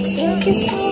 Still can